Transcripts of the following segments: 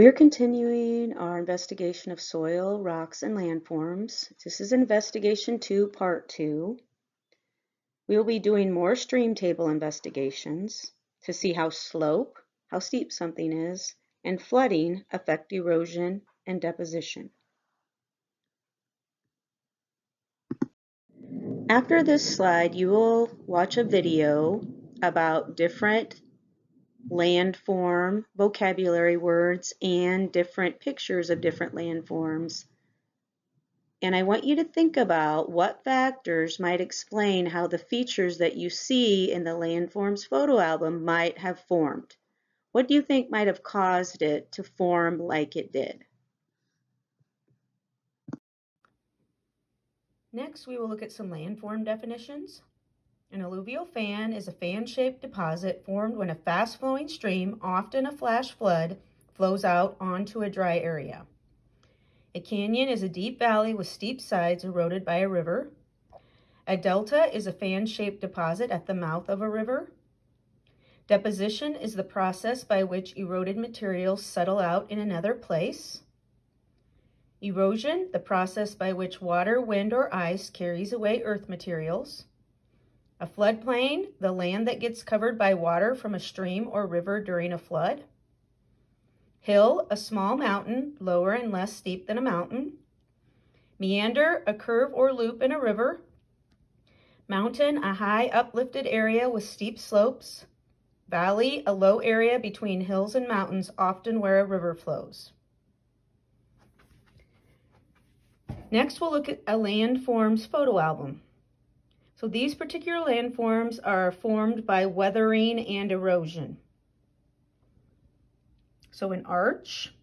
We are continuing our investigation of soil, rocks, and landforms. This is investigation two, part two. We will be doing more stream table investigations to see how slope, how steep something is, and flooding affect erosion and deposition. After this slide, you will watch a video about different landform vocabulary words and different pictures of different landforms. And I want you to think about what factors might explain how the features that you see in the landforms photo album might have formed. What do you think might have caused it to form like it did? Next, we will look at some landform definitions. An alluvial fan is a fan-shaped deposit formed when a fast-flowing stream, often a flash flood, flows out onto a dry area. A canyon is a deep valley with steep sides eroded by a river. A delta is a fan-shaped deposit at the mouth of a river. Deposition is the process by which eroded materials settle out in another place. Erosion, the process by which water, wind, or ice carries away earth materials. A floodplain, the land that gets covered by water from a stream or river during a flood. Hill, a small mountain, lower and less steep than a mountain. Meander, a curve or loop in a river. Mountain, a high uplifted area with steep slopes. Valley, a low area between hills and mountains, often where a river flows. Next, we'll look at a landforms photo album. So these particular landforms are formed by weathering and erosion. So an arch,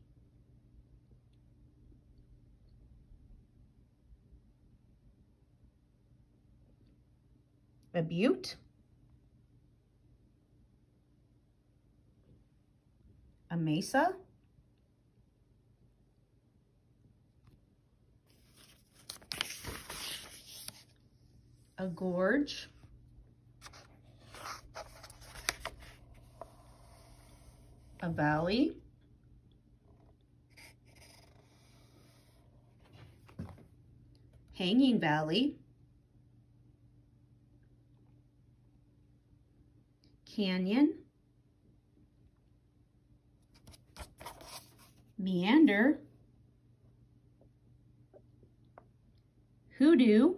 a butte, a mesa, a gorge, a valley, hanging valley, canyon, meander, hoodoo,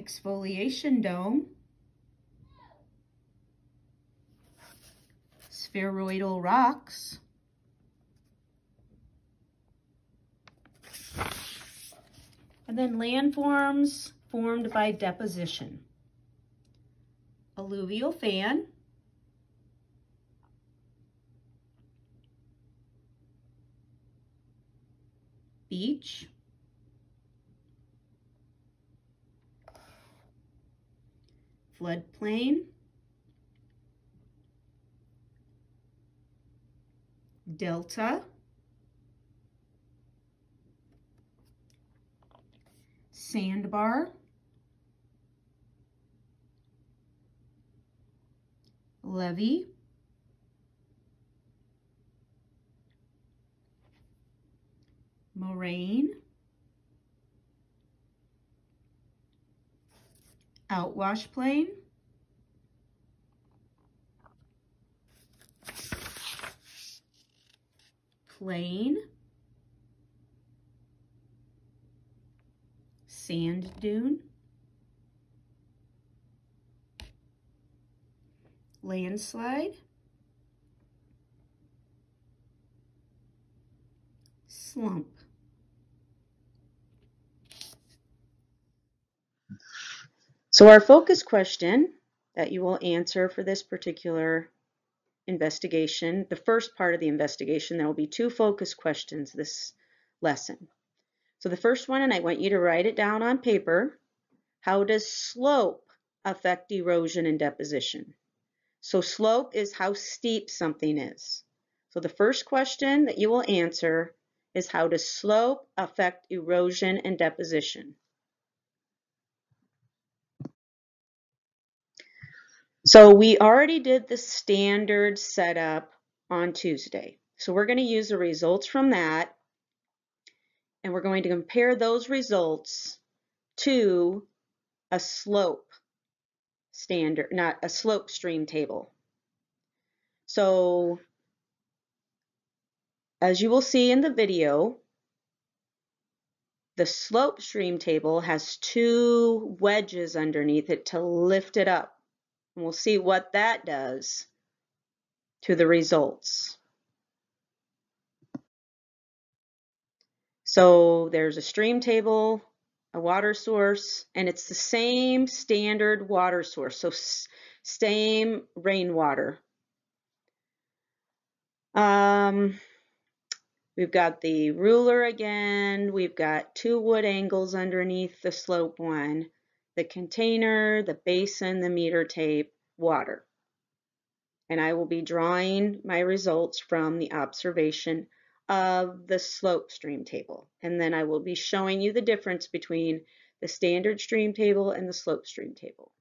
exfoliation dome, spheroidal rocks, and then landforms formed by deposition. Alluvial fan, beach, floodplain, delta, sandbar, levee, moraine, outwash plain, plain, sand dune, landslide, slump. So our focus question that you will answer for this particular investigation, the first part of the investigation, there will be two focus questions this lesson. So the first one, and I want you to write it down on paper, how does slope affect erosion and deposition? So slope is how steep something is. So the first question that you will answer is how does slope affect erosion and deposition? So we already did the standard setup on Tuesday. So we're going to use the results from that and we're going to compare those results to a slope standard, not a slope stream table. So as you will see in the video, the slope stream table has two wedges underneath it to lift it up. We'll see what that does to the results. So there's a stream table, a water source, and it's the same standard water source, so same rainwater. Um, we've got the ruler again, we've got two wood angles underneath the slope one, the container, the basin, the meter tape, water. And I will be drawing my results from the observation of the slope stream table. And then I will be showing you the difference between the standard stream table and the slope stream table.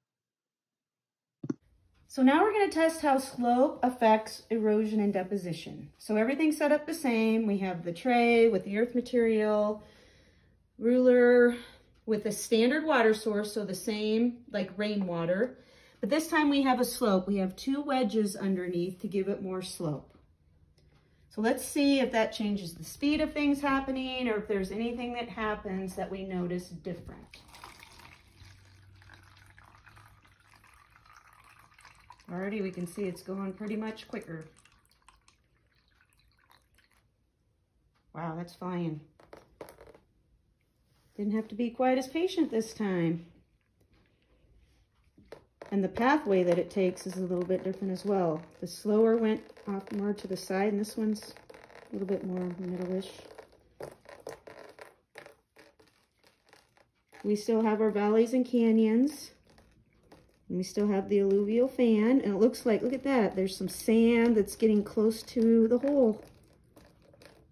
So now we're going to test how slope affects erosion and deposition. So everything's set up the same. We have the tray with the earth material, ruler with a standard water source, so the same like rainwater. But this time we have a slope. We have two wedges underneath to give it more slope. So let's see if that changes the speed of things happening or if there's anything that happens that we notice different. Already we can see it's going pretty much quicker. Wow, that's flying. Didn't have to be quite as patient this time. And the pathway that it takes is a little bit different as well. The slower went off more to the side, and this one's a little bit more middle-ish. We still have our valleys and canyons. And we still have the alluvial fan. And it looks like, look at that, there's some sand that's getting close to the hole.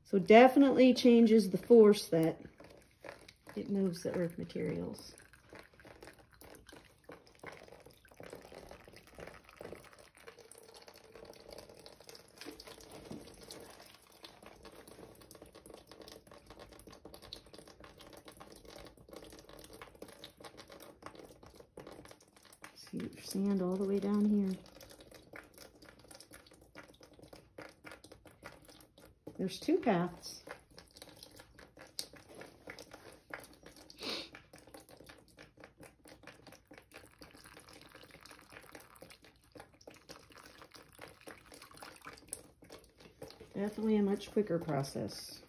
So definitely changes the force that it moves the earth materials. sand all the way down here. There's two paths. Definitely a much quicker process.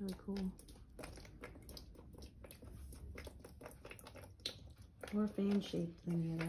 Really cool. More fan shaped than the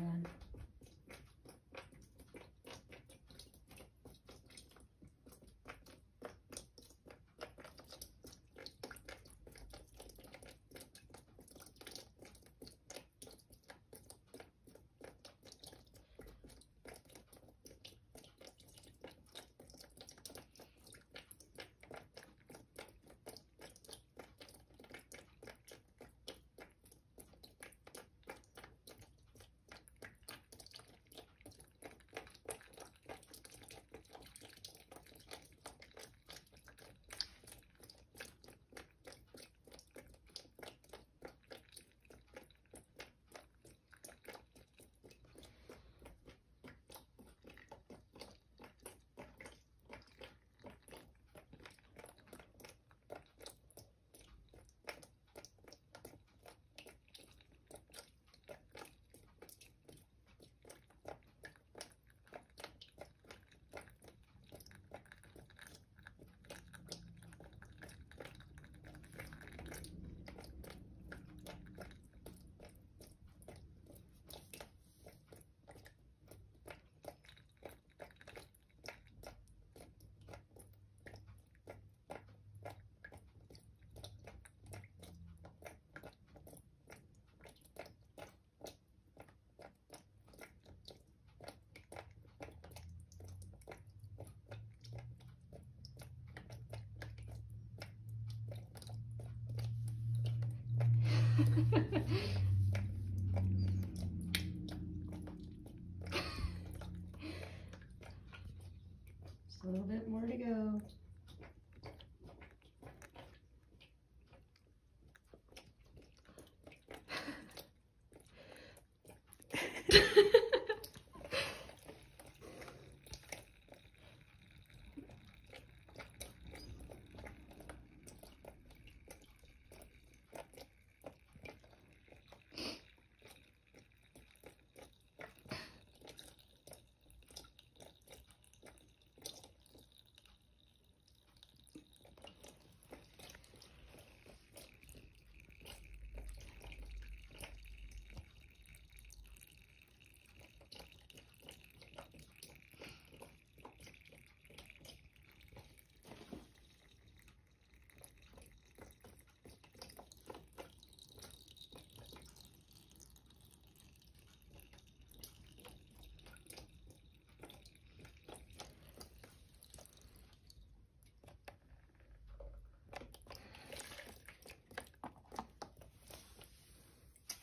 Go.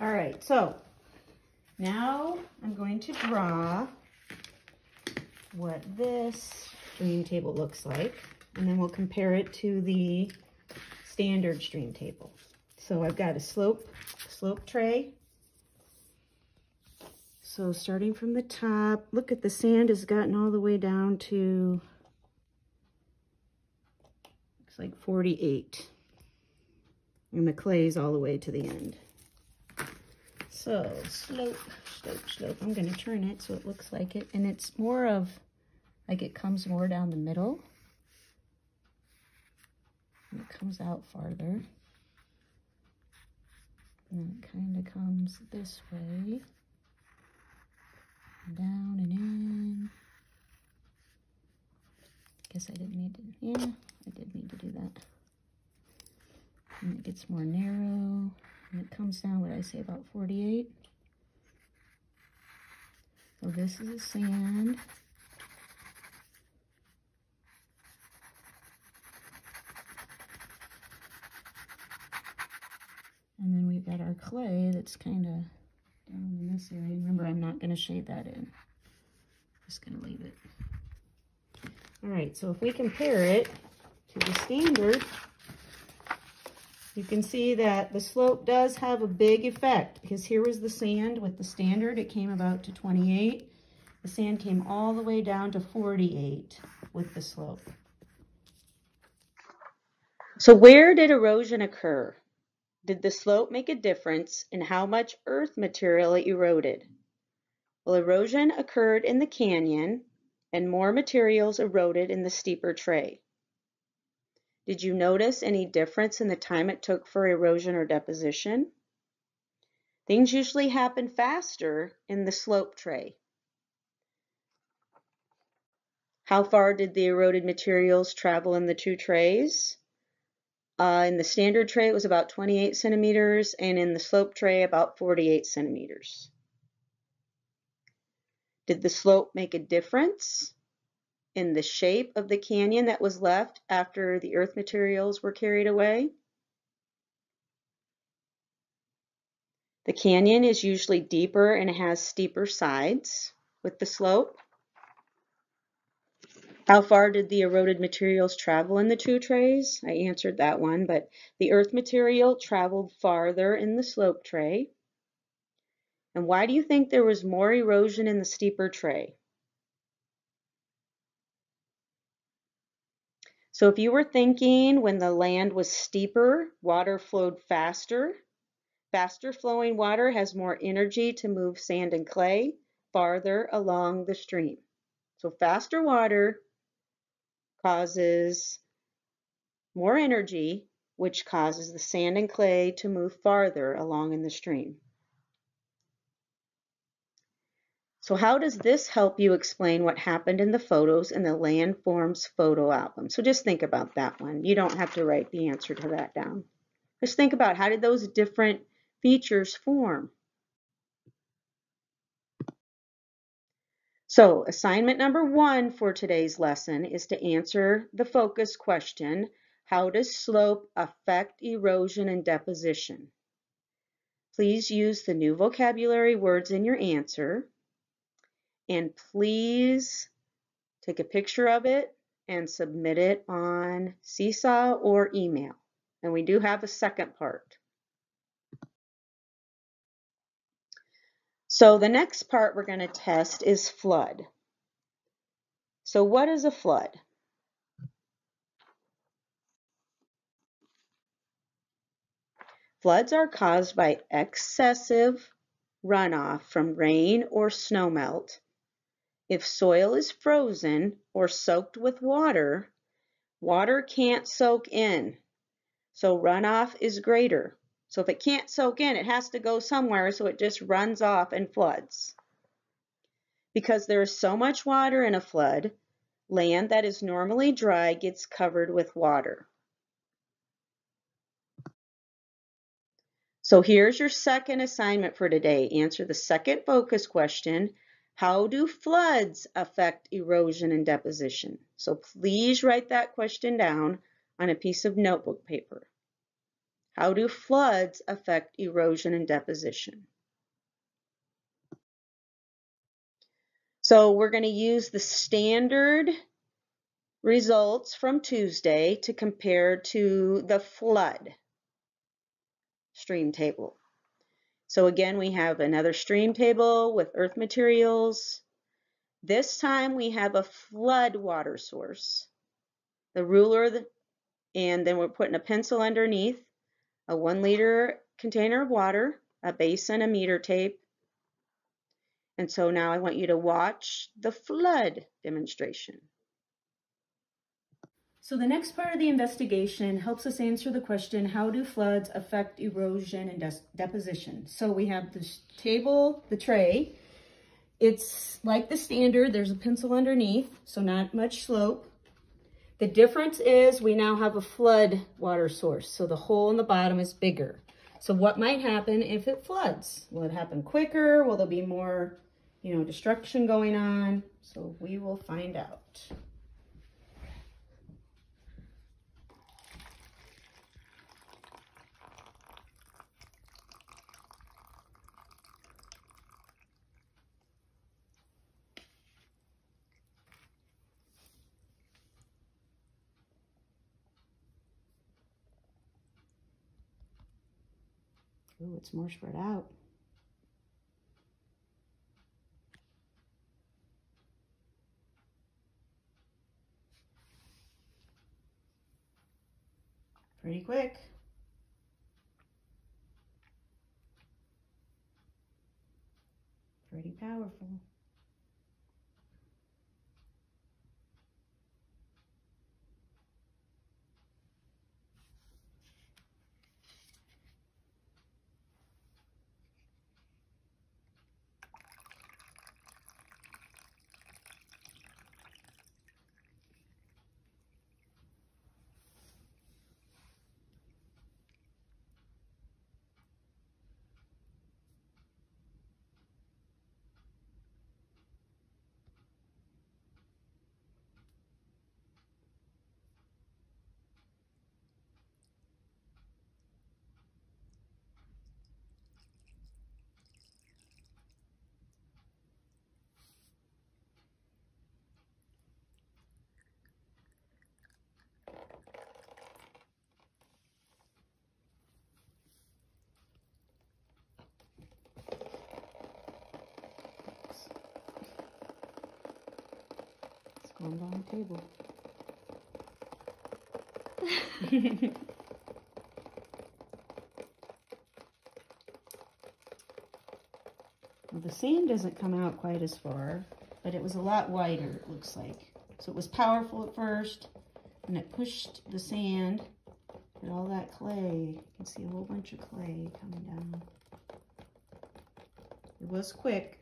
All right, so now I'm going to draw what this stream table looks like, and then we'll compare it to the standard stream table. So I've got a slope, slope tray. So starting from the top, look at the sand has gotten all the way down to, looks like 48. And the clay is all the way to the end. So slope, slope, slope. I'm going to turn it so it looks like it. And it's more of, like it comes more down the middle. And it comes out farther. And it kind of comes this way. Down and in. Guess I didn't need to, yeah, I did need to do that. And it gets more narrow. And it comes down, what I say, about 48? So this is a sand. And then we've got our clay that's kind of down in this area. Remember, I'm not going to shade that in. Just going to leave it. All right, so if we compare it to the standard, you can see that the slope does have a big effect because here was the sand with the standard. It came about to 28. The sand came all the way down to 48 with the slope. So where did erosion occur? Did the slope make a difference in how much earth material it eroded? Well, erosion occurred in the canyon and more materials eroded in the steeper tray. Did you notice any difference in the time it took for erosion or deposition? Things usually happen faster in the slope tray. How far did the eroded materials travel in the two trays? Uh, in the standard tray, it was about 28 centimeters, and in the slope tray, about 48 centimeters. Did the slope make a difference? In the shape of the canyon that was left after the earth materials were carried away. The canyon is usually deeper and has steeper sides with the slope. How far did the eroded materials travel in the two trays? I answered that one, but the earth material traveled farther in the slope tray. And why do you think there was more erosion in the steeper tray? So if you were thinking when the land was steeper, water flowed faster. Faster flowing water has more energy to move sand and clay farther along the stream. So faster water causes more energy, which causes the sand and clay to move farther along in the stream. So how does this help you explain what happened in the photos in the landforms photo album? So just think about that one. You don't have to write the answer to that down. Just think about how did those different features form? So assignment number one for today's lesson is to answer the focus question, how does slope affect erosion and deposition? Please use the new vocabulary words in your answer. And please take a picture of it and submit it on Seesaw or email. And we do have a second part. So the next part we're going to test is flood. So what is a flood? Floods are caused by excessive runoff from rain or snowmelt. If soil is frozen or soaked with water, water can't soak in, so runoff is greater. So if it can't soak in, it has to go somewhere, so it just runs off and floods. Because there is so much water in a flood, land that is normally dry gets covered with water. So here's your second assignment for today. Answer the second focus question. How do floods affect erosion and deposition? So please write that question down on a piece of notebook paper. How do floods affect erosion and deposition? So we're going to use the standard results from Tuesday to compare to the flood stream table. So again, we have another stream table with earth materials. This time we have a flood water source. The ruler, and then we're putting a pencil underneath, a one liter container of water, a basin, a meter tape. And so now I want you to watch the flood demonstration. So the next part of the investigation helps us answer the question, how do floods affect erosion and deposition? So we have this table, the tray. It's like the standard, there's a pencil underneath, so not much slope. The difference is we now have a flood water source, so the hole in the bottom is bigger. So what might happen if it floods? Will it happen quicker? Will there be more, you know, destruction going on? So we will find out. Oh, it's more spread out. Pretty quick. Pretty powerful. On the table. well, the sand doesn't come out quite as far, but it was a lot wider, it looks like. So it was powerful at first, and it pushed the sand, and all that clay. You can see a whole bunch of clay coming down. It was quick,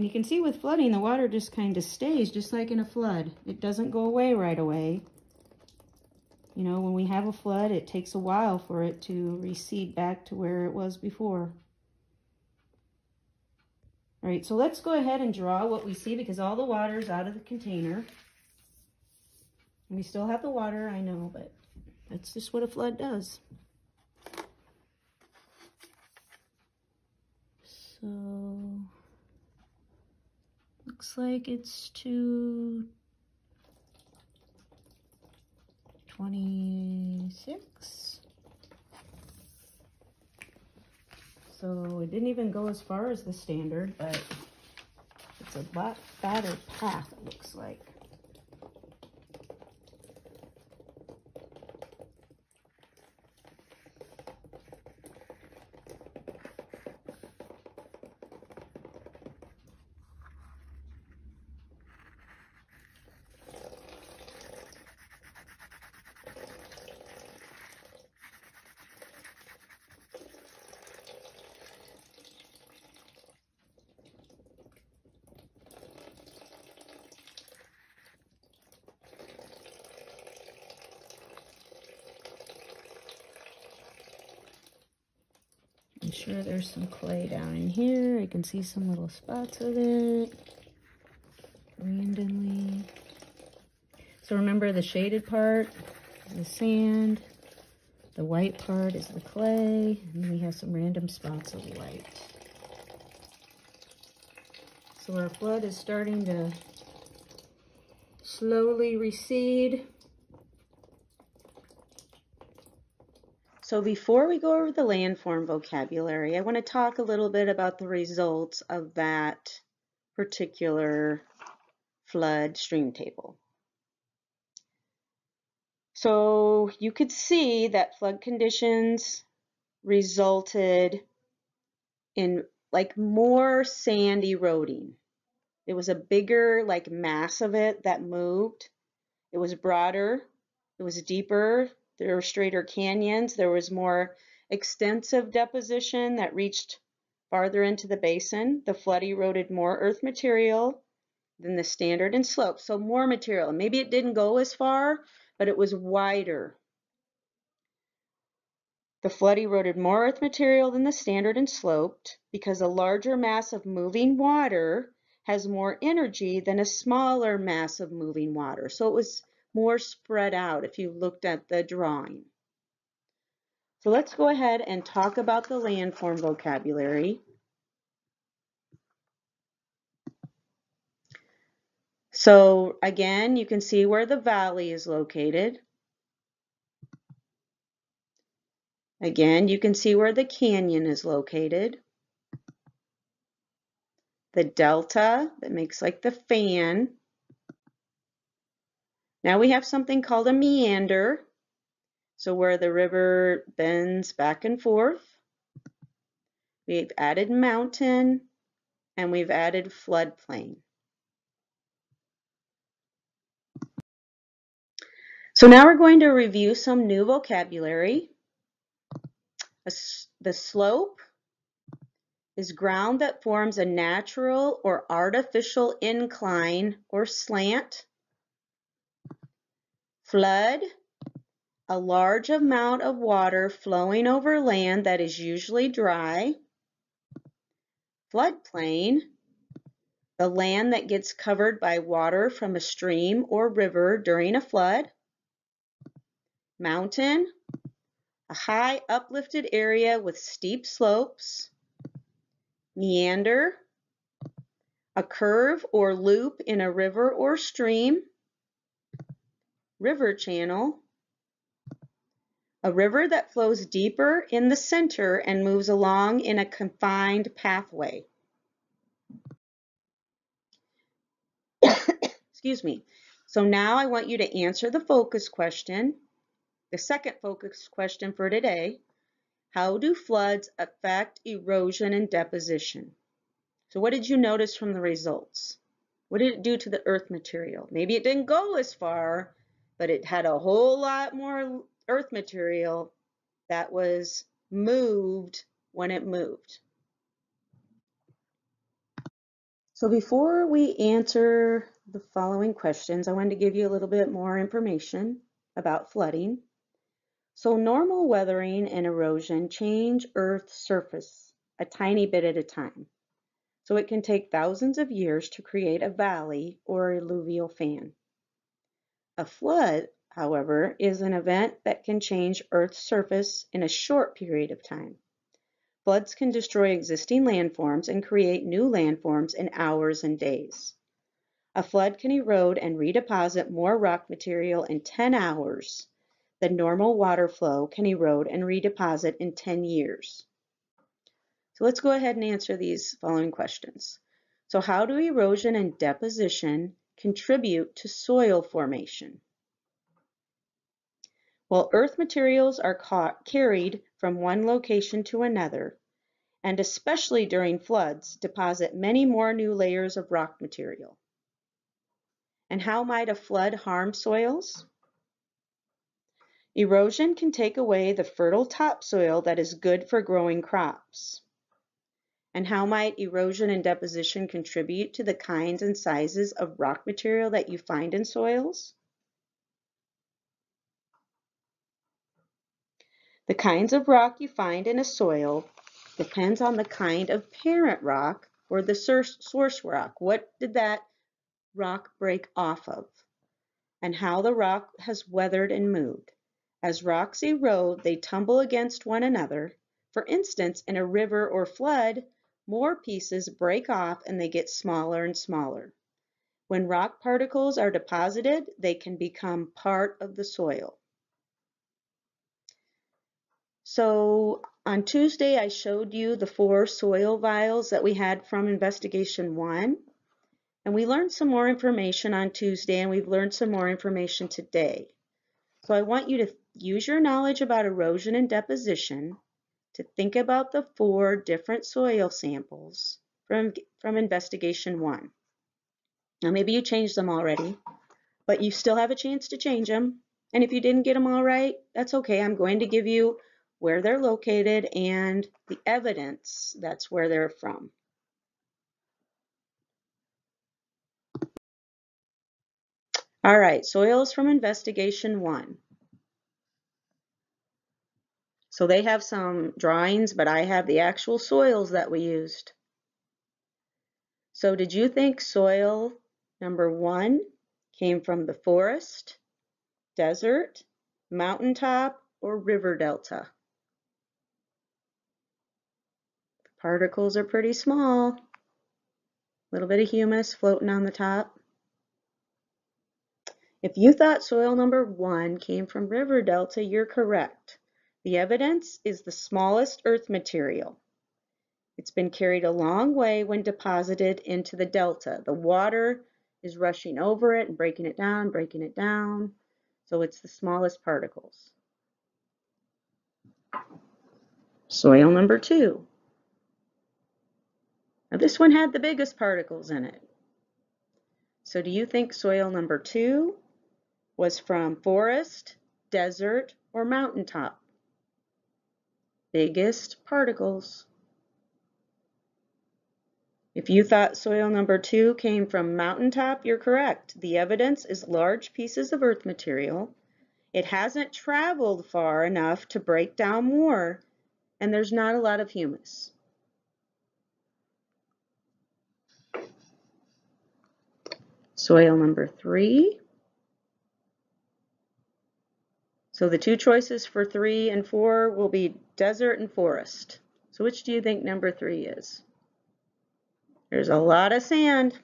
And you can see with flooding, the water just kind of stays, just like in a flood. It doesn't go away right away. You know, when we have a flood, it takes a while for it to recede back to where it was before. All right, so let's go ahead and draw what we see because all the water is out of the container. We still have the water, I know, but that's just what a flood does. So, looks like it's to 26. So it didn't even go as far as the standard, but it's a lot fatter path, it looks like. Sure there's some clay down in here. I can see some little spots of it randomly. So remember the shaded part is the sand, the white part is the clay, and we have some random spots of white. So our flood is starting to slowly recede. So before we go over the landform vocabulary, I want to talk a little bit about the results of that particular flood stream table. So you could see that flood conditions resulted in like more sand eroding. It was a bigger like mass of it that moved. It was broader, it was deeper, there were straighter canyons. There was more extensive deposition that reached farther into the basin. The flood eroded more earth material than the standard and slope. So more material. Maybe it didn't go as far, but it was wider. The flood eroded more earth material than the standard and sloped because a larger mass of moving water has more energy than a smaller mass of moving water. So it was more spread out if you looked at the drawing. So let's go ahead and talk about the landform vocabulary. So again, you can see where the valley is located. Again, you can see where the canyon is located. The delta that makes like the fan now we have something called a meander. So where the river bends back and forth. We've added mountain and we've added floodplain. So now we're going to review some new vocabulary. The slope is ground that forms a natural or artificial incline or slant Flood, a large amount of water flowing over land that is usually dry. Floodplain, the land that gets covered by water from a stream or river during a flood. Mountain, a high uplifted area with steep slopes. Meander, a curve or loop in a river or stream river channel, a river that flows deeper in the center and moves along in a confined pathway. Excuse me. So now I want you to answer the focus question. The second focus question for today, how do floods affect erosion and deposition? So what did you notice from the results? What did it do to the earth material? Maybe it didn't go as far, but it had a whole lot more earth material that was moved when it moved. So before we answer the following questions, I wanted to give you a little bit more information about flooding. So normal weathering and erosion change Earth's surface a tiny bit at a time. So it can take thousands of years to create a valley or alluvial fan. A flood, however, is an event that can change Earth's surface in a short period of time. Floods can destroy existing landforms and create new landforms in hours and days. A flood can erode and redeposit more rock material in 10 hours than normal water flow can erode and redeposit in 10 years. So let's go ahead and answer these following questions. So how do erosion and deposition contribute to soil formation? Well, earth materials are caught, carried from one location to another, and especially during floods, deposit many more new layers of rock material. And how might a flood harm soils? Erosion can take away the fertile topsoil that is good for growing crops. And how might erosion and deposition contribute to the kinds and sizes of rock material that you find in soils? The kinds of rock you find in a soil depends on the kind of parent rock or the source rock. What did that rock break off of? And how the rock has weathered and moved. As rocks erode, they tumble against one another. For instance, in a river or flood, more pieces break off and they get smaller and smaller. When rock particles are deposited, they can become part of the soil. So on Tuesday, I showed you the four soil vials that we had from investigation one. And we learned some more information on Tuesday and we've learned some more information today. So I want you to use your knowledge about erosion and deposition to think about the four different soil samples from, from investigation one. Now maybe you changed them already, but you still have a chance to change them. And if you didn't get them all right, that's okay. I'm going to give you where they're located and the evidence that's where they're from. All right, soils from investigation one. So they have some drawings, but I have the actual soils that we used. So did you think soil number one came from the forest, desert, mountaintop, or river delta? The Particles are pretty small. A little bit of humus floating on the top. If you thought soil number one came from river delta, you're correct. The evidence is the smallest earth material. It's been carried a long way when deposited into the delta. The water is rushing over it and breaking it down, breaking it down. So it's the smallest particles. Soil number two. Now this one had the biggest particles in it. So do you think soil number two was from forest, desert, or mountaintop? Biggest particles. If you thought soil number two came from mountaintop, you're correct. The evidence is large pieces of earth material. It hasn't traveled far enough to break down more, and there's not a lot of humus. soil number three. So the two choices for three and four will be desert and forest. So which do you think number three is? There's a lot of sand.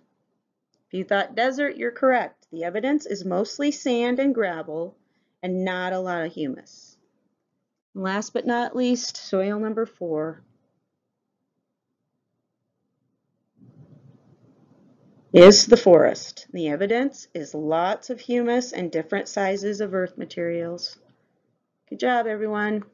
If you thought desert, you're correct. The evidence is mostly sand and gravel and not a lot of humus. last but not least, soil number four. is the forest. The evidence is lots of humus and different sizes of earth materials. Good job, everyone.